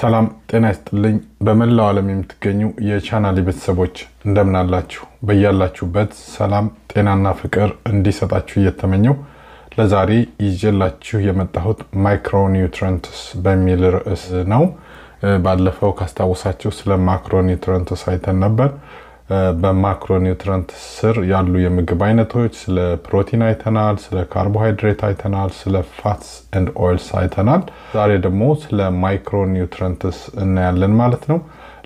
ሰላም ጤና ይስጥልኝ። በመላው ዓለም የምትገኙ የቻናሌ ቤተሰቦች እንደምን አላችሁ? በያላችሁበት ሰላም ጤናና ፍቅር እንዲሰጣችሁ እየተመኘሁ ለዛሬ ይዤላችሁ የመጣሁት micronutrients በሚል ርዕስ ነው። ባለፈው ካስታወሳችሁ ስለ macronutrients አይተን ነበር። በ macronutrient ስር ያሉ የምግብ አይነቶች ስለ ፕሮቲን አይተናል፣ ስለ ካርቦሃይድሬት አይተናል፣ ስለ fats and oils አይተናል። ዛሬ ደግሞ ስለ micronutrients እናያለን ማለት ነው።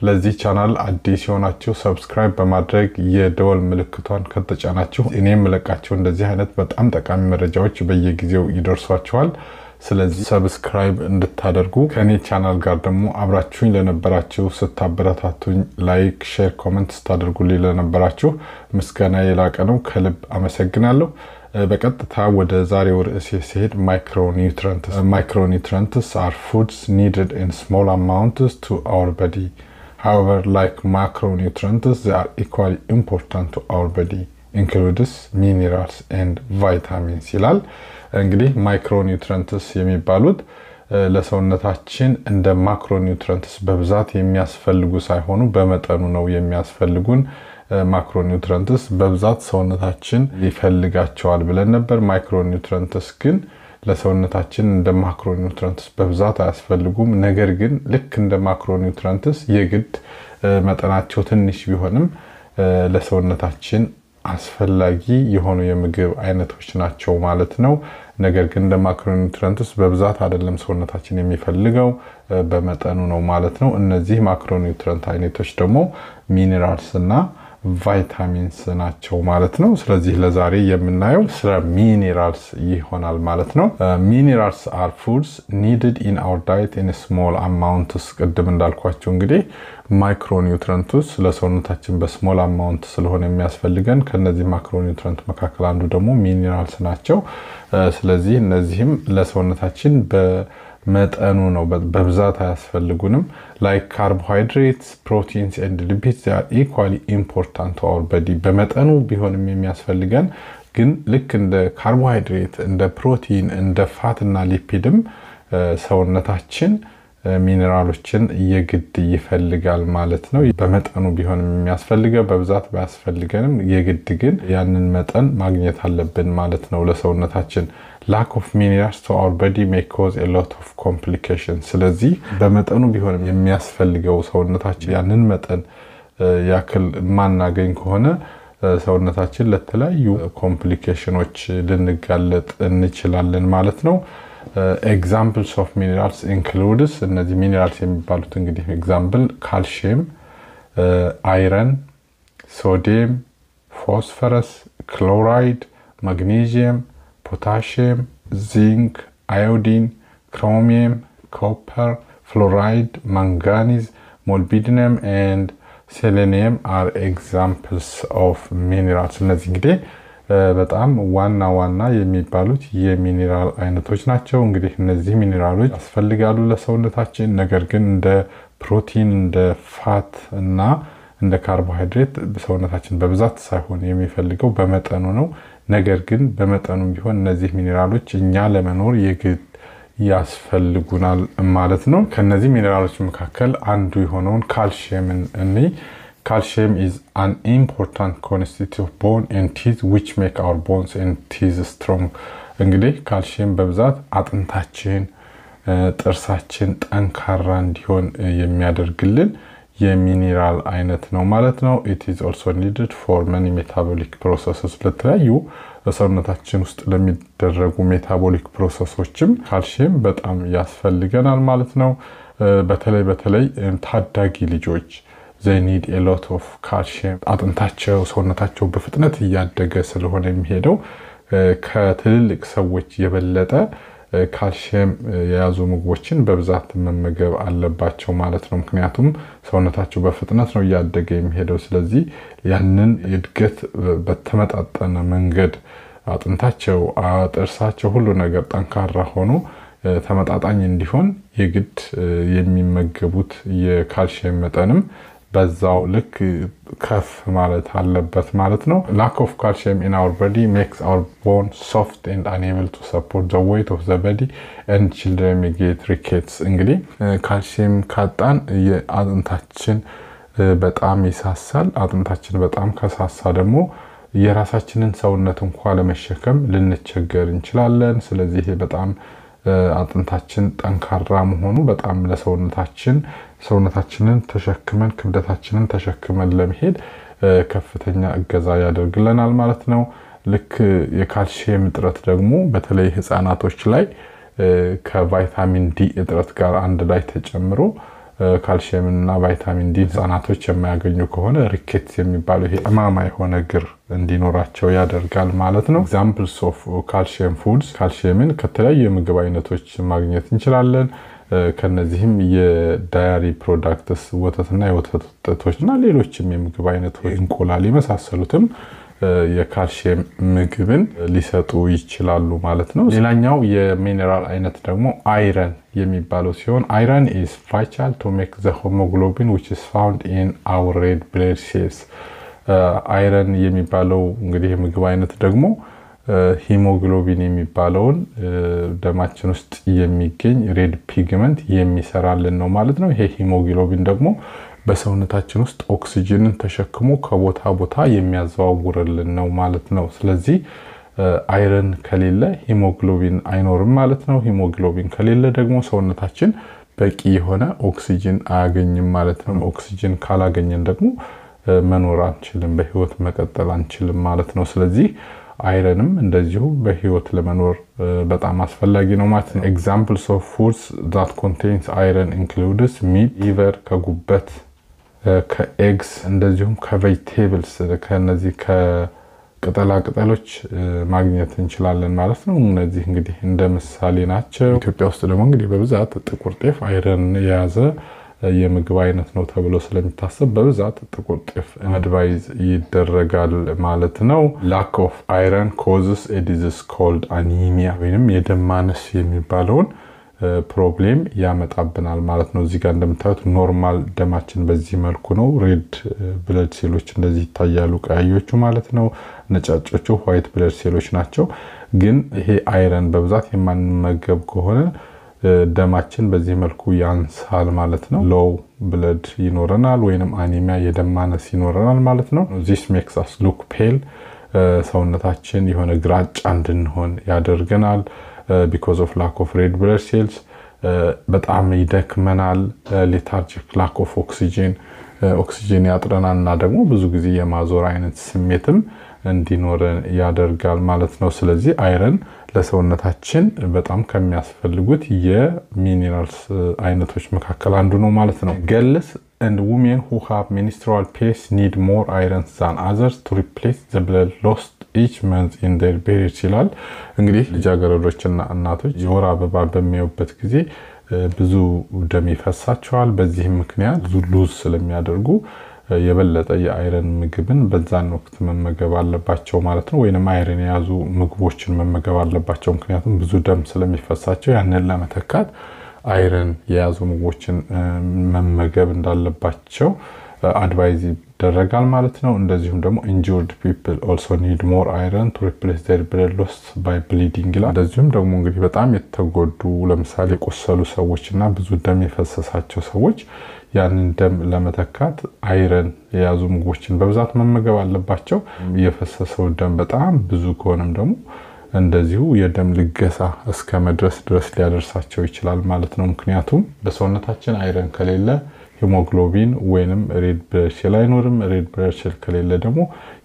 ለዚህ ቻናል አዲስ የሆናችሁ subscribe በማድረግ የደወል ምልክቷን ከተጫናችሁ እኔ የምለቃቸው እንደዚህ አይነት በጣም ጠቃሚ መረጃዎች በየጊዜው ይደርሷችኋል። ስለዚህ subscribe እንድታደርጉ ከእኔ ቻናል ጋር ደግሞ አብራችሁኝ ለነበራችሁ ስታበረታቱኝ፣ like፣ share፣ comment ስታደርጉልኝ ለነበራችሁ ምስጋና የላቀ ነው። ከልብ አመሰግናለሁ። በቀጥታ ወደ ዛሬው ርዕስ ስሄድ micronutrients micronutrients are foods needed in small amounts to our however like macronutrients they are equally important to our body includes minerals and vitamins ይላል። እንግዲህ micronutrients የሚባሉት ለሰውነታችን እንደ macronutrients በብዛት የሚያስፈልጉ ሳይሆኑ በመጠኑ ነው የሚያስፈልጉን። macronutrients በብዛት ሰውነታችን ይፈልጋቸዋል ብለን ነበር። micronutrients ግን ለሰውነታችን እንደ macronutrients በብዛት አያስፈልጉም። ነገር ግን ልክ እንደ macronutrients የግድ መጠናቸው ትንሽ ቢሆንም ለሰውነታችን አስፈላጊ የሆኑ የምግብ አይነቶች ናቸው ማለት ነው። ነገር ግን እንደ macronutrients በብዛት አይደለም ሰውነታችን የሚፈልገው በመጠኑ ነው ማለት ነው። እነዚህ micronutrient አይነቶች ደግሞ minerals እና ቫይታሚንስ ናቸው ማለት ነው። ስለዚህ ለዛሬ የምናየው ስለ minerals ይሆናል ማለት ነው። Minerals are foods needed in our diet in small amounts። ቅድም እንዳልኳቸው እንግዲህ micronutrients ለሰውነታችን በ small amount ስለሆነ የሚያስፈልገን ከነዚህ micronutrient መካከል አንዱ ደግሞ minerals ናቸው። ስለዚህ እነዚህም ለሰውነታችን መጠኑ ነው፣ በብዛት አያስፈልጉንም። Like carbohydrates proteins and lipids are equally important our body። በመጠኑ ቢሆንም የሚያስፈልገን ግን ልክ እንደ ካርቦሃይድሬት፣ እንደ ፕሮቲን፣ እንደ fat እና lipid ም ሰውነታችን ሚኔራሎችን የግድ ይፈልጋል ማለት ነው። በመጠኑ ቢሆንም የሚያስፈልገው በብዛት ባያስፈልገንም የግድ ግን ያንን መጠን ማግኘት አለብን ማለት ነው ለሰውነታችን። Lack of minerals to our body may cause a lot of complication። ስለዚህ በመጠኑ ቢሆንም የሚያስፈልገው ሰውነታችን ያንን መጠን ያክል የማናገኝ ከሆነ ሰውነታችን ለተለያዩ complication ኦች ልንጋለጥ እንችላለን ማለት ነው። Examples of minerals includes እነዚህ minerals የሚባሉት እንግዲህ example calcium፣ iron፣ sodium፣ phosphorus፣ chloride፣ magnesium፣ potassium፣ zinc፣ iodine፣ chromium፣ copper፣ fluoride፣ manganese፣ molybdenum and selenium are examples of minerals እነዚህ እንግዲህ በጣም ዋና ዋና የሚባሉት የሚኔራል አይነቶች ናቸው። እንግዲህ እነዚህ ሚኔራሎች ያስፈልጋሉ ለሰውነታችን። ነገር ግን እንደ ፕሮቲን፣ እንደ fat እና እንደ ካርቦሃይድሬት ሰውነታችን በብዛት ሳይሆን የሚፈልገው በመጠኑ ነው። ነገር ግን በመጠኑም ቢሆን እነዚህ ሚኔራሎች እኛ ለመኖር የግድ ያስፈልጉናል ማለት ነው። ከነዚህ ሚኔራሎች መካከል አንዱ የሆነውን ካልሽየምን እኔ calcium is an important constituent of bone and teeth which make our bones and teeth strong። እንግዲህ ካልሽየም በብዛት አጥንታችን፣ ጥርሳችን ጠንካራ እንዲሆን የሚያደርግልን የሚኒራል አይነት ነው ማለት ነው። It is also needed for many metabolic processes ለተለያዩ በሰውነታችን ውስጥ ለሚደረጉ metabolic process ኦችም ካልሽየም በጣም ያስፈልገናል ማለት ነው። በተለይ በተለይ ታዳጊ ልጆች they need a lot of calcium አጥንታቸው ሰውነታቸው በፍጥነት እያደገ ስለሆነ የሚሄደው ከትልልቅ ሰዎች የበለጠ ካልሽየም የያዙ ምግቦችን በብዛት መመገብ አለባቸው ማለት ነው። ምክንያቱም ሰውነታቸው በፍጥነት ነው እያደገ የሚሄደው። ስለዚህ ያንን እድገት በተመጣጠነ መንገድ አጥንታቸው፣ ጥርሳቸው፣ ሁሉ ነገር ጠንካራ ሆኖ ተመጣጣኝ እንዲሆን የግድ የሚመገቡት የካልሽየም መጠንም በዛው ልክ ከፍ ማለት አለበት ማለት ነው። ላክ ኦፍ ካልሽየም ኢን አወር ቦዲ ሜክስ አወር ቦን ሶፍት ኤንድ አንኤብል ቱ ሰፖርት ዘ ዌይት ኦፍ ዘ ቦዲ ኤንድ ችልድረን ሜይ ጌት ሪኬትስ። እንግዲህ ካልሽየም ካጣን የአጥንታችን በጣም ይሳሳል። አጥንታችን በጣም ከሳሳ ደግሞ የራሳችንን ሰውነት እንኳ ለመሸከም ልንቸገር እንችላለን። ስለዚህ በጣም አጥንታችን ጠንካራ መሆኑ በጣም ለሰውነታችን ሰውነታችንን ተሸክመን ክብደታችንን ተሸክመን ለመሄድ ከፍተኛ እገዛ ያደርግልናል ማለት ነው። ልክ የካልሽየም እጥረት ደግሞ በተለይ ህፃናቶች ላይ ከቫይታሚን D እጥረት ጋር አንድ ላይ ተጨምሮ ካልሽየም እና ቫይታሚን D ህጻናቶች የማያገኙ ከሆነ rickets የሚባለው ይሄ ጠማማ የሆነ እግር እንዲኖራቸው ያደርጋል ማለት ነው። Examples of calcium foods ካልሽየምን ከተለያዩ የምግብ አይነቶች ማግኘት እንችላለን። ከነዚህም የ dairy products ወተትና የወተት ውጤቶች እና ሌሎችም የምግብ አይነቶች እንቁላል የመሳሰሉትም የካልሽየም ምግብን ሊሰጡ ይችላሉ ማለት ነው። ሌላኛው የሚኔራል አይነት ደግሞ iron የሚባለው ሲሆን iron is vital to make the hemoglobin which is found in our red blood cells። Iron የሚባለው እንግዲህ የምግብ አይነት ደግሞ ሂሞግሎቢን የሚባለውን ደማችን ውስጥ የሚገኝ red pigment የሚሰራልን ነው ማለት ነው። ይሄ ሂሞግሎቢን ደግሞ በሰውነታችን ውስጥ ኦክሲጅንን ተሸክሞ ከቦታ ቦታ የሚያዘዋውርልን ነው ማለት ነው። ስለዚህ iron ከሌለ ሂሞግሎቢን አይኖርም ማለት ነው። ሂሞግሎቢን ከሌለ ደግሞ ሰውነታችን በቂ የሆነ ኦክሲጅን አያገኝም ማለት ነው። ኦክሲጅን ካላገኘን ደግሞ መኖር አንችልም፣ በህይወት መቀጠል አንችልም ማለት ነው። ስለዚህ iron ም እንደዚሁ በህይወት ለመኖር በጣም አስፈላጊ ነው ማለት ነው። Examples of foods that contains iron includes meat፣ liver ከጉበት ከ eggs እንደዚሁም ከ vegetables ከነዚህ ከቅጠላ ቅጠሎች ማግኘት እንችላለን ማለት ነው። እነዚህ እንግዲህ እንደ ምሳሌ ናቸው። ኢትዮጵያ ውስጥ ደግሞ እንግዲህ በብዛት ጥቁር ጤፍ iron የያዘ የምግብ አይነት ነው ተብሎ ስለሚታሰብ በብዛት ጥቁር ጤፍ advise ይደረጋል ማለት ነው። lack of iron causes disease called anemia ወይም የደም ማነስ የሚባለውን problem ያመጣብናል ማለት ነው። እዚህ ጋር እንደምታዩት normal ደማችን በዚህ መልኩ ነው። red blood ሴሎች እንደዚህ ይታያሉ፣ ቀያዮቹ ማለት ነው። ነጫጮቹ white blood ሴሎች ናቸው። ግን ይሄ iron በብዛት የማንመገብ ከሆነ ደማችን በዚህ መልኩ ያንሳል ማለት ነው። low blood ይኖረናል ወይንም anemia የደም ማነስ ይኖረናል ማለት ነው። this makes us look pale ሰውነታችን የሆነ ግራጫ እንድንሆን ያደርገናል። because of lack of red blood cells በጣም ይደክመናል። lethargic lack of oxygen ኦክሲጂን ያጥረናል እና ደግሞ ብዙ ጊዜ የማዞር አይነት ስሜትም እንዲኖረን ያደርጋል ማለት ነው። ስለዚህ iron ለሰውነታችን በጣም ከሚያስፈልጉት የሚኒራልስ አይነቶች መካከል አንዱ ነው ማለት ነው። ገልስ and women who have menstrual pains need more iron than others to replace the blood lost each month in their periods ይላል። እንግዲህ ልጃገረዶችና እናቶች የወር አበባ በሚያዩበት ጊዜ ብዙ ደም ይፈሳቸዋል። በዚህም ምክንያት ሉዝ ስለሚያደርጉ የበለጠ የአይረን ምግብን በዛን ወቅት መመገብ አለባቸው ማለት ነው። ወይንም አይረን የያዙ ምግቦችን መመገብ አለባቸው። ምክንያቱም ብዙ ደም ስለሚፈሳቸው ያንን ለመተካት iron የያዙ ምግቦችን መመገብ እንዳለባቸው advise ይደረጋል ማለት ነው። እንደዚሁም ደግሞ injured people also need more iron to replace their blood loss by bleeding ይላል። እንደዚሁም ደግሞ እንግዲህ በጣም የተጎዱ ለምሳሌ የቆሰሉ ሰዎች እና ብዙ ደም የፈሰሳቸው ሰዎች ያንን ደም ለመተካት iron የያዙ ምግቦችን በብዛት መመገብ አለባቸው። የፈሰሰው ደም በጣም ብዙ ከሆነም ደግሞ እንደዚሁ የደም ልገሳ እስከ መድረስ ድረስ ሊያደርሳቸው ይችላል ማለት ነው። ምክንያቱም በሰውነታችን iron ከሌለ ሂሞግሎቢን ወይንም red blood cell አይኖርም። red blood cell ከሌለ ደግሞ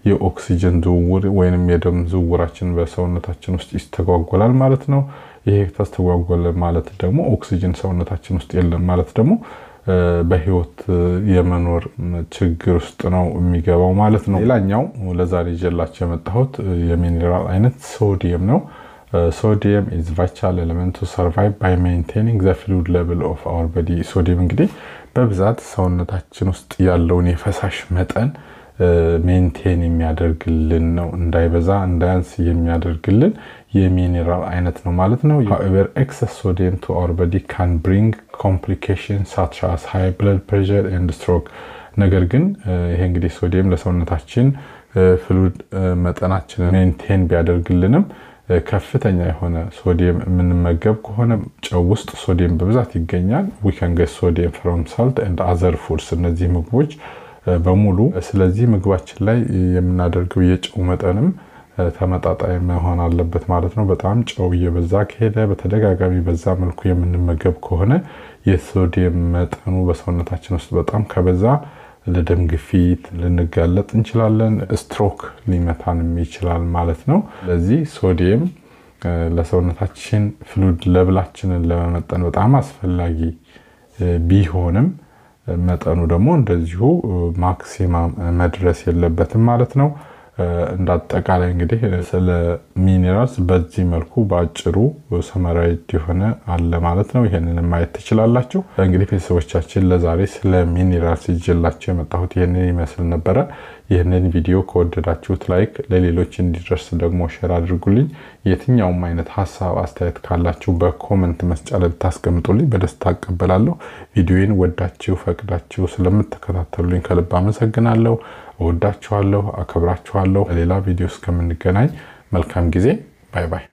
የኦክሲጅን ዝውውር ወይንም የደም ዝውውራችን በሰውነታችን ውስጥ ይስተጓጎላል ማለት ነው። ይሄ ተስተጓጎለ ማለት ደግሞ ኦክሲጅን ሰውነታችን ውስጥ የለም ማለት ደግሞ በህይወት የመኖር ችግር ውስጥ ነው የሚገባው ማለት ነው። ሌላኛው ለዛሬ ይዤላችሁ የመጣሁት የሚኔራል አይነት ሶዲየም ነው። sodium is vital element to survive by maintaining the fluid level of our body። ሶዲየም እንግዲህ በብዛት ሰውነታችን ውስጥ ያለውን የፈሳሽ መጠን maintain የሚያደርግልን ነው። እንዳይበዛ እንዳያንስ የሚያደርግልን የሚኔራል አይነት ነው ማለት ነው። however excess sodium to our body can bring complications such as high blood pressure and stroke ነገር ግን ይሄ እንግዲህ ሶዲየም ለሰውነታችን fluid መጠናችንን maintain ቢያደርግልንም ከፍተኛ የሆነ ሶዲየም የምንመገብ ከሆነ ጨው ውስጥ ሶዲየም በብዛት ይገኛል። we can get sodium from salt and other foods እነዚህ ምግቦች በሙሉ ስለዚህ ምግባችን ላይ የምናደርገው የጨው መጠንም ተመጣጣኝ መሆን አለበት ማለት ነው። በጣም ጨው እየበዛ ከሄደ በተደጋጋሚ በዛ መልኩ የምንመገብ ከሆነ የሶዲየም መጠኑ በሰውነታችን ውስጥ በጣም ከበዛ ለደም ግፊት ልንጋለጥ እንችላለን። ስትሮክ ሊመታንም ይችላል ማለት ነው። ስለዚህ ሶዲየም ለሰውነታችን fluid level ኣችንን ለመመጠን በጣም አስፈላጊ ቢሆንም መጠኑ ደግሞ እንደዚሁ maximum መድረስ የለበትም ማለት ነው። እንደ አጠቃላይ እንግዲህ ስለ minerals በዚህ መልኩ በአጭሩ summary የሆነ አለ ማለት ነው። ይህንን ማየት ትችላላችሁ። እንግዲህ ቤተሰቦቻችን ለዛሬ ስለ minerals ይዤላችሁ የመጣሁት ይህንን ይመስል ነበረ። ይህንን ቪዲዮ ከወደዳችሁት like፣ ለሌሎች እንዲደርስ ደግሞ share አድርጉልኝ። የትኛውም አይነት ሀሳብ አስተያየት ካላችሁ በ comment መስጫ ላይ ብታስቀምጡልኝ በደስታ እቀበላለሁ። ቪዲዮን ወዳችሁ ፈቅዳችሁ ስለምትከታተሉልኝ ከልብ አመሰግናለሁ። እወዳችኋለሁ፣ አከብራችኋለሁ። በሌላ ቪዲዮ እስከምንገናኝ መልካም ጊዜ። ባይ ባይ።